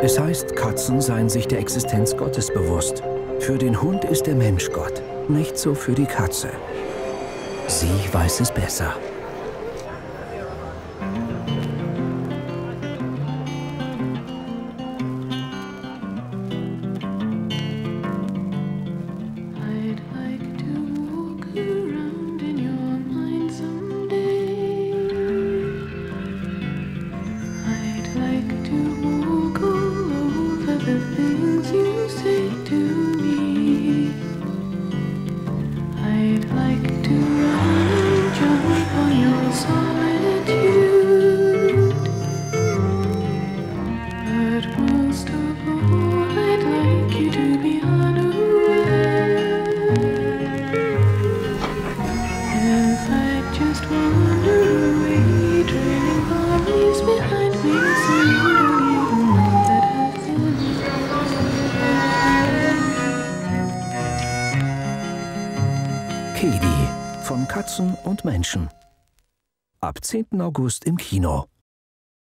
Es heißt, Katzen seien sich der Existenz Gottes bewusst. Für den Hund ist der Mensch Gott, nicht so für die Katze. Sie weiß es besser. Katie von Katzen und Menschen. Ab 10. August im Kino.